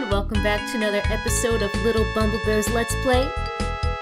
everyone. Welcome back to another episode of Little Bumble Bears Let's Play.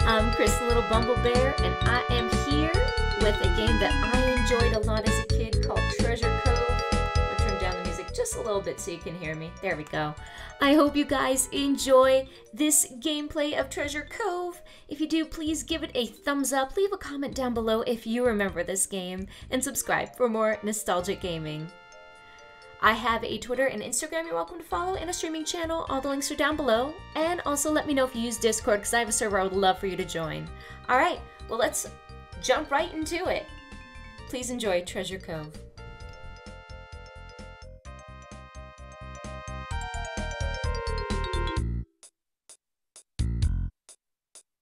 I'm Chris Little Bumble Bear, and I am here with a game that I enjoyed a lot as a kid called Treasure Cove. I'll turn down the music just a little bit so you can hear me. There we go. I hope you guys enjoy this gameplay of Treasure Cove. If you do, please give it a thumbs up, leave a comment down below if you remember this game, and subscribe for more nostalgic gaming. I have a Twitter and Instagram you're welcome to follow, and a streaming channel. All the links are down below. And also let me know if you use Discord, because I have a server I would love for you to join. All right, well, let's jump right into it. Please enjoy Treasure Cove.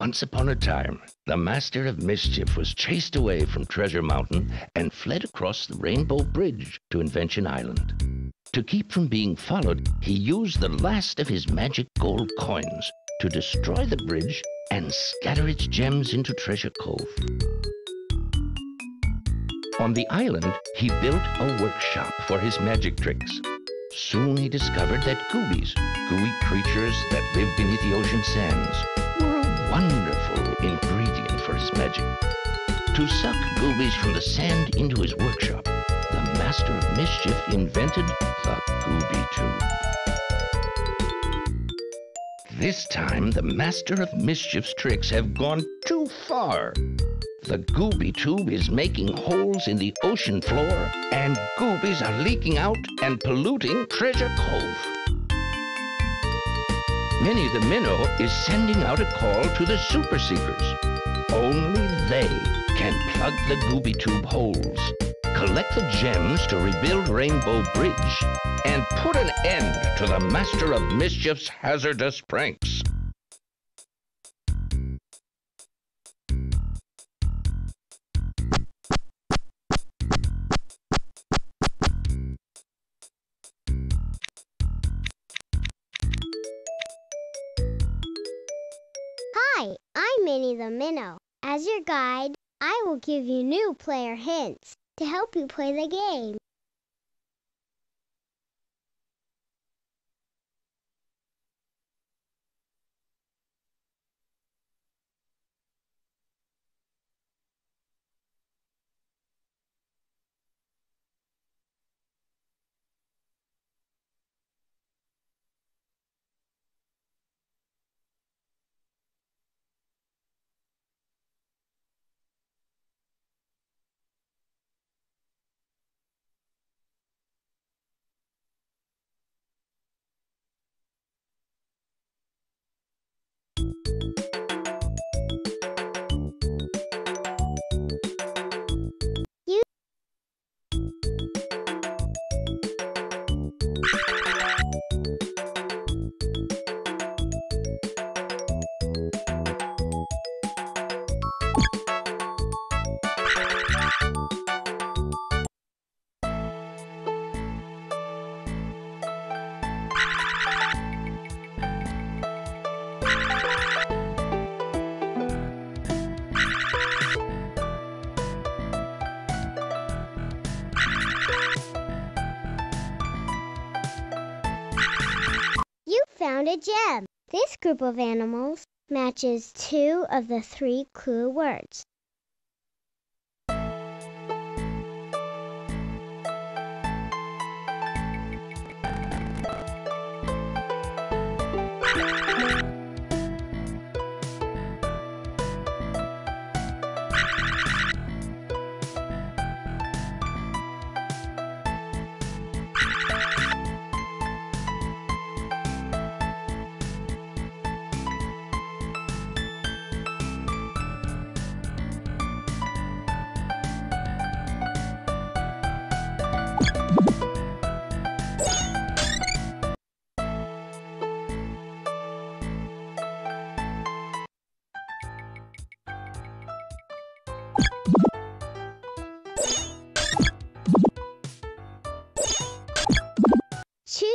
Once upon a time, the Master of Mischief was chased away from Treasure Mountain and fled across the Rainbow Bridge to Invention Island. To keep from being followed, he used the last of his magic gold coins to destroy the bridge and scatter its gems into Treasure Cove. On the island, he built a workshop for his magic tricks. Soon he discovered that goobies, gooey creatures that live beneath the ocean sands, wonderful ingredient for his magic. To suck goobies from the sand into his workshop, the Master of Mischief invented the Gooby Tube. This time, the Master of Mischief's tricks have gone too far. The Gooby Tube is making holes in the ocean floor, and goobies are leaking out and polluting Treasure Cove. Minnie the Minnow is sending out a call to the Super Seekers. Only they can plug the Gooby Tube holes, collect the gems to rebuild Rainbow Bridge, and put an end to the Master of Mischief's hazardous pranks. Hi, I'm Minnie the Minnow. As your guide, I will give you new player hints to help you play the game. Found a gem. This group of animals matches two of the three clue words.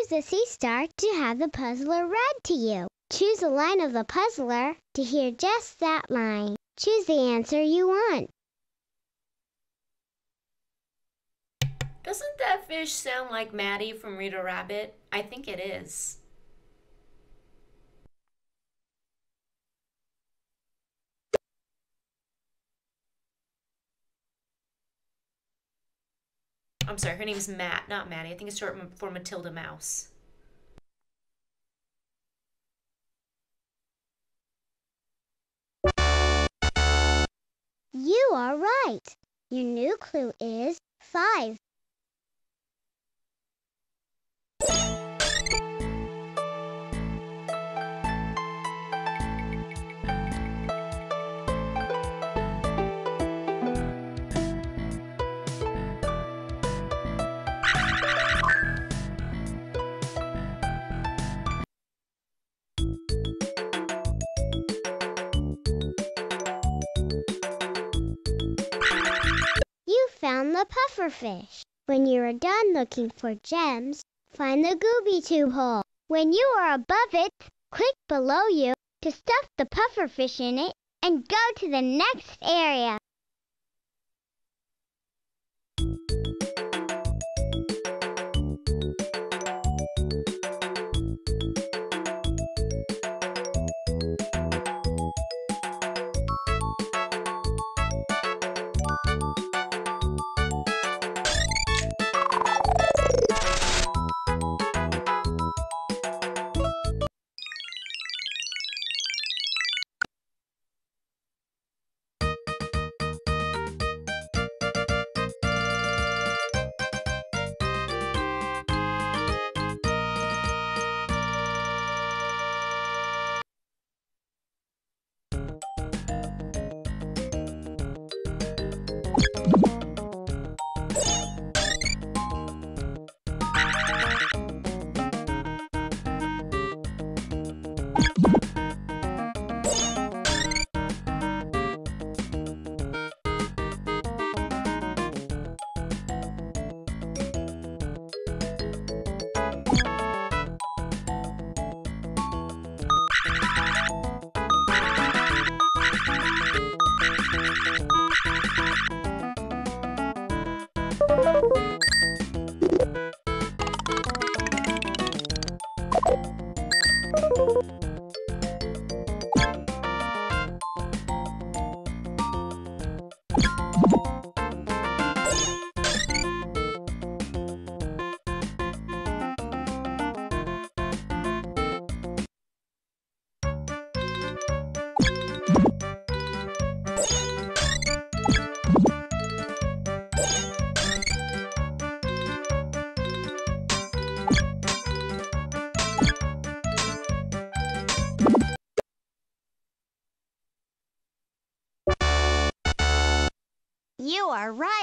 Choose a sea star to have the puzzler read to you. Choose a line of the puzzler to hear just that line. Choose the answer you want. Doesn't that fish sound like Maddie from Reader Rabbit? I think it is. I'm sorry, her name's Matt, not Maddie. I think it's short for Matilda Mouse. You are right. Your new clue is 5. Found the pufferfish. When you are done looking for gems, find the gooby tube hole. When you are above it, click below you to stuff the pufferfish in it and go to the next area.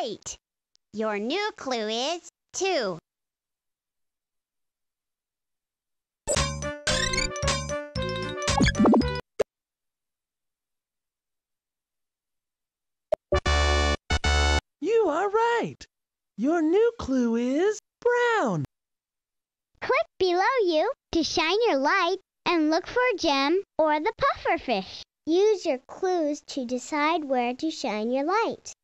Right. Your new clue is 2. You are right. Your new clue is brown. Click below you to shine your light and look for a gem or the pufferfish. Use your clues to decide where to shine your light.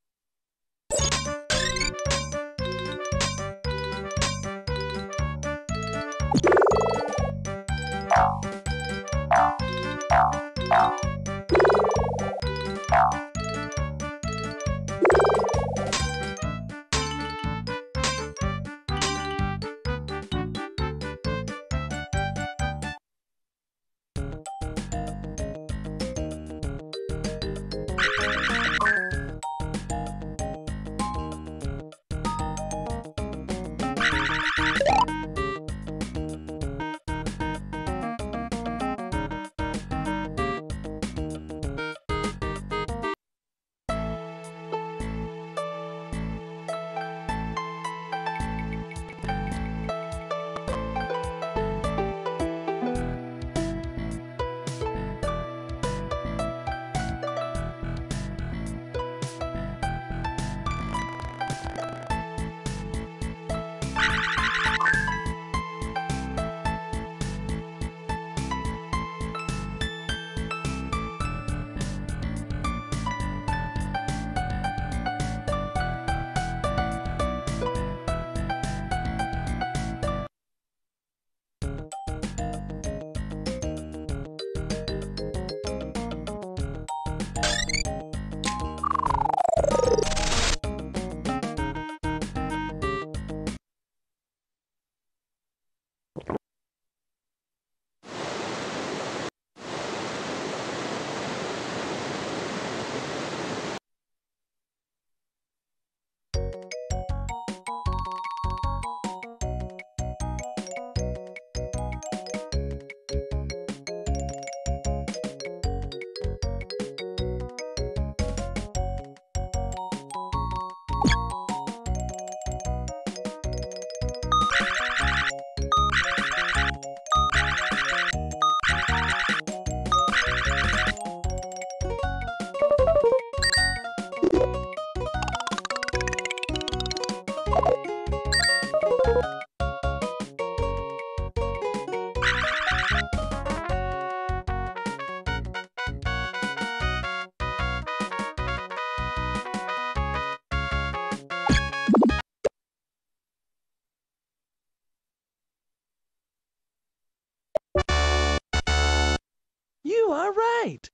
Right.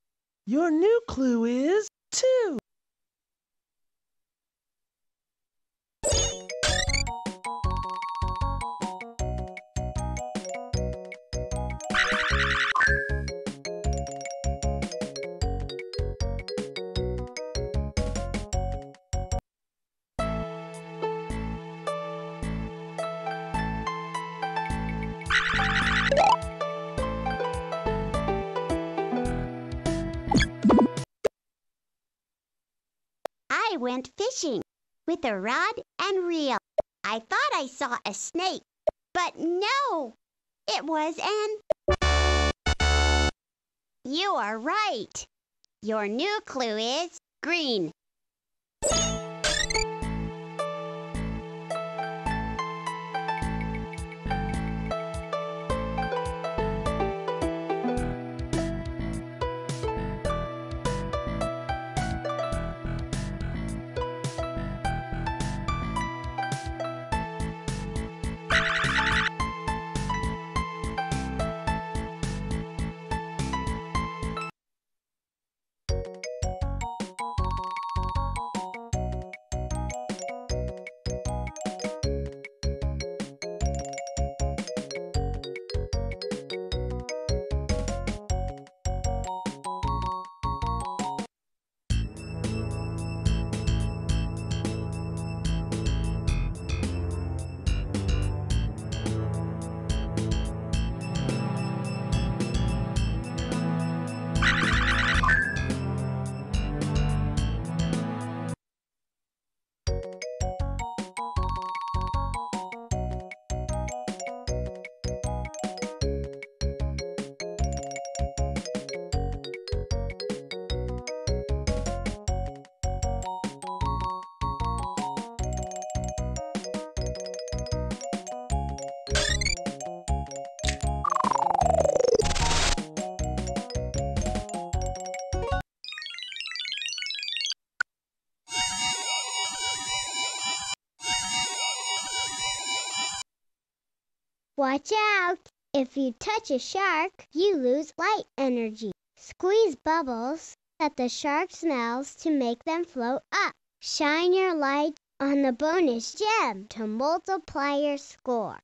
Your new clue is fishing with a rod and reel. I thought I saw a snake, but no, it was an. You are right. Your new clue is green. Watch out! If you touch a shark, you lose light energy. Squeeze bubbles that the shark smells to make them float up. Shine your light on the bonus gem to multiply your score.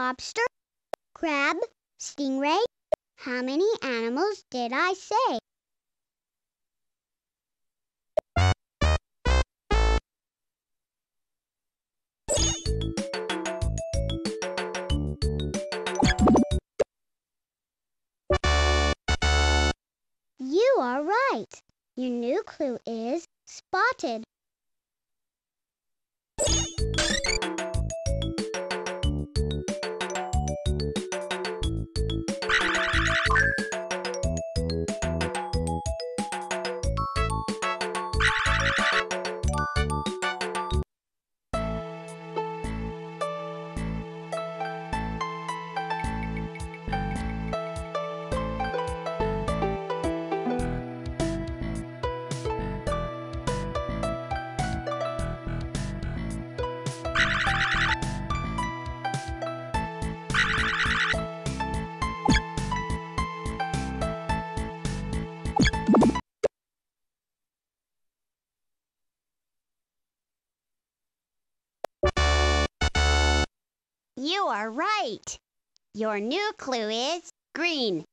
Lobster, crab, stingray. How many animals did I say? You are right. Your new clue is spotted. Are right. Your new clue is green.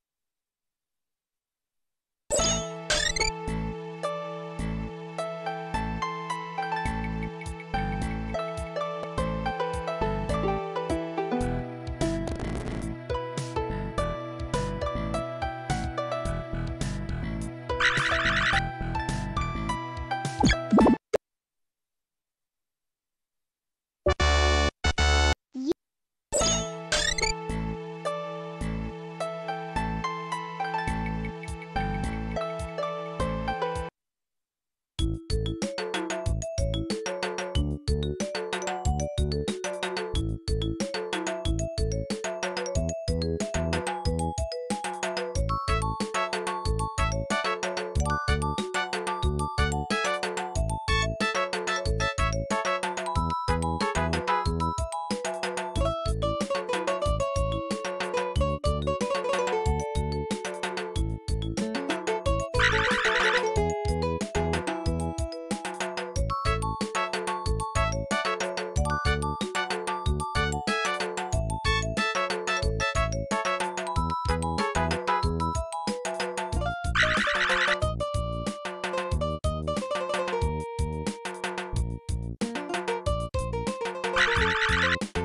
Your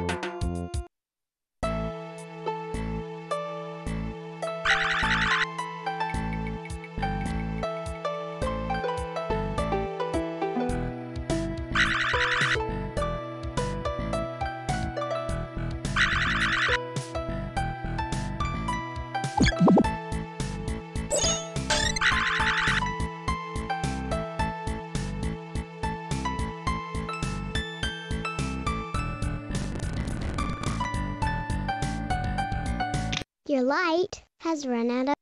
has run out of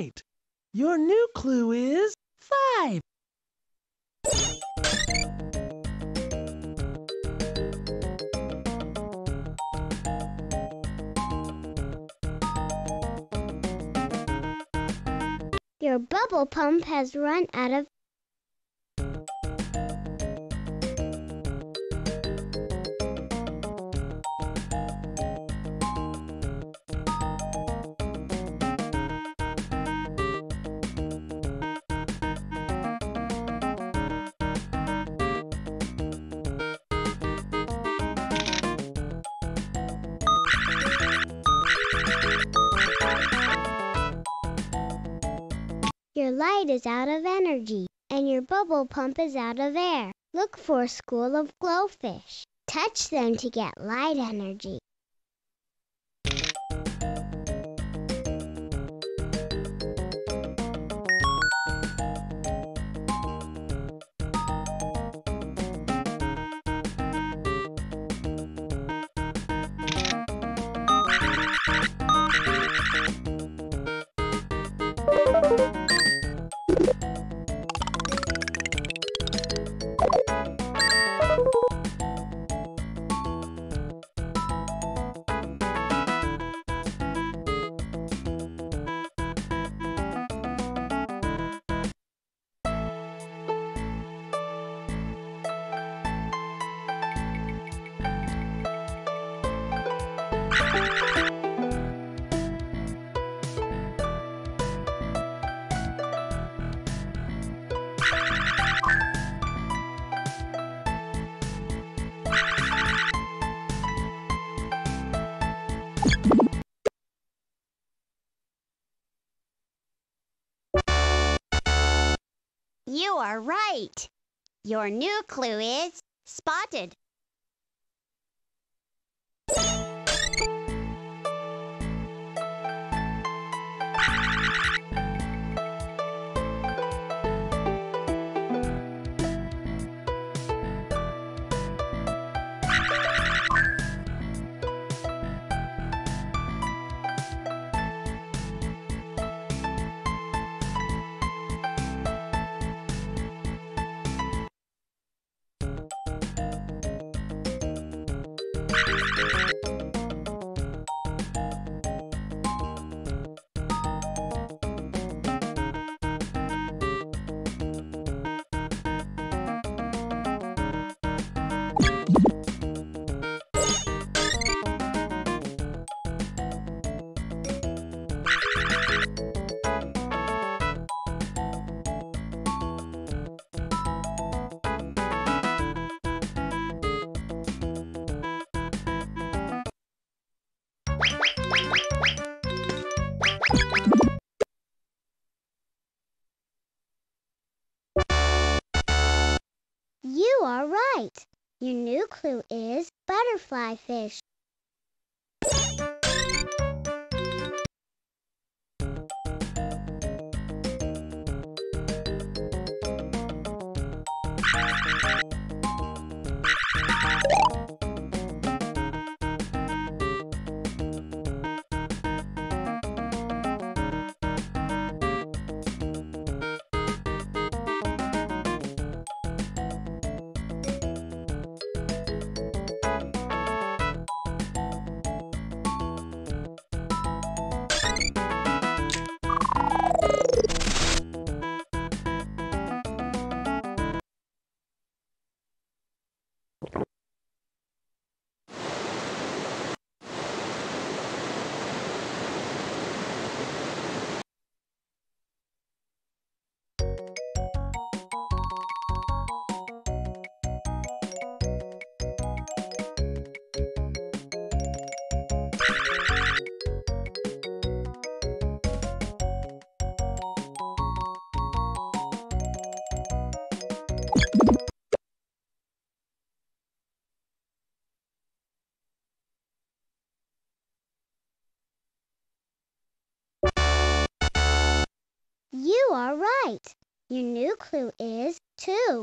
right. Your new clue is five. Your bubble pump has run out of light is out of energy, and your bubble pump is out of air. Look for a school of glowfish. Touch them to get light energy. Are right. Your new clue is spotted. Are right. Your new clue is butterfly fish. Your new clue is two.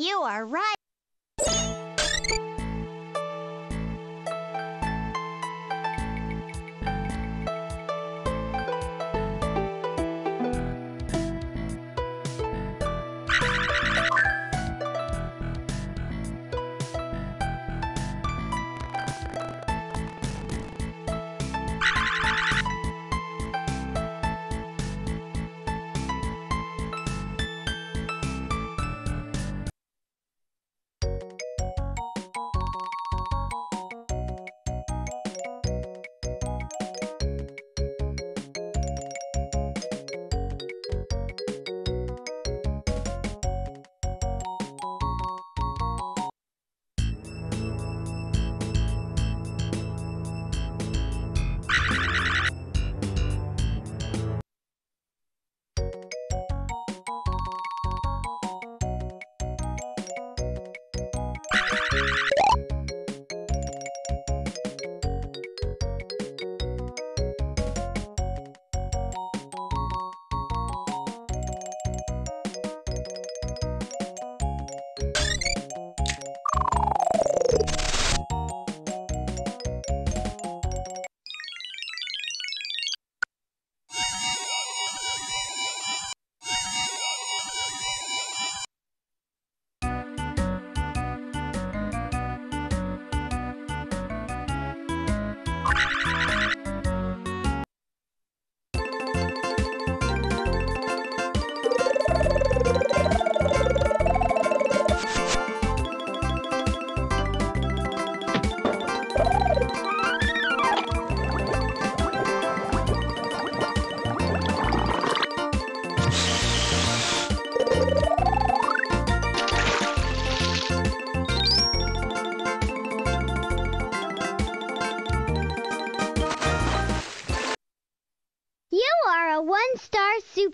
You are right.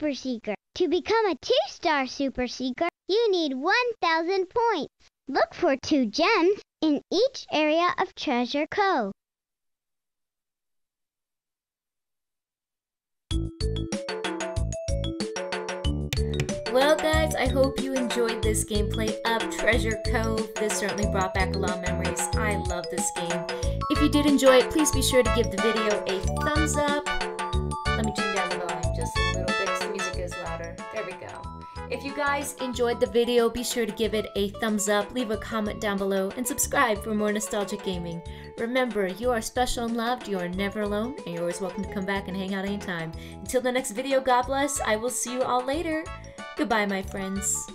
Super Seeker. To become a two-star Super Seeker, you need 1,000 points. Look for two gems in each area of Treasure Cove. Well, guys, I hope you enjoyed this gameplay of Treasure Cove. This certainly brought back a lot of memories. I love this game. If you did enjoy it, please be sure to give the video a thumbs up. Let me turn you guys enjoyed the video, be sure to give it a thumbs up, leave a comment down below, and subscribe for more nostalgic gaming. Remember, you are special and loved, you are never alone, and you're always welcome to come back and hang out anytime. Until the next video, God bless. I will see you all later. Goodbye, my friends.